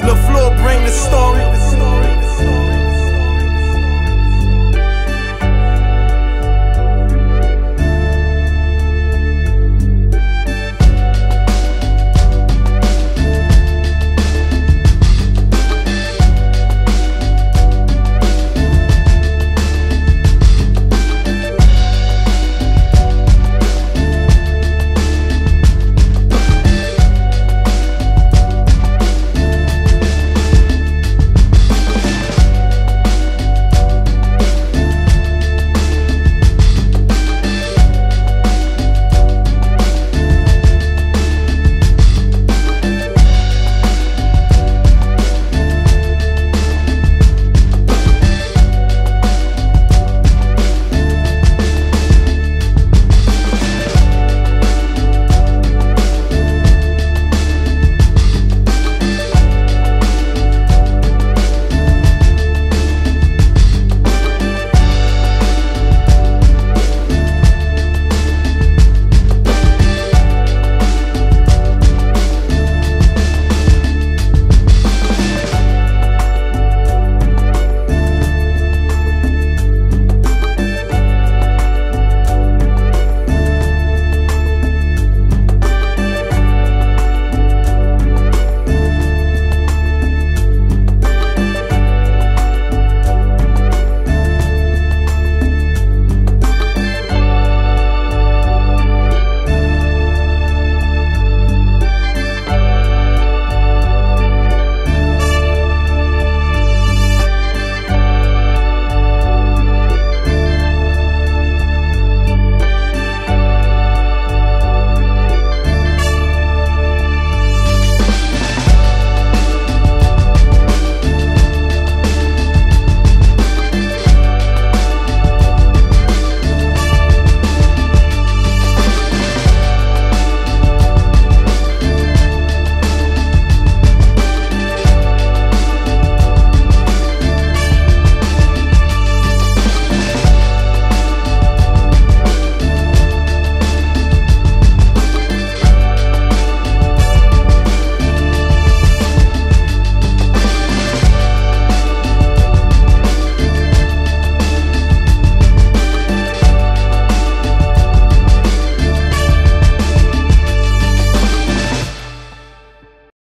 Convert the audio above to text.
LaFleur bring the story.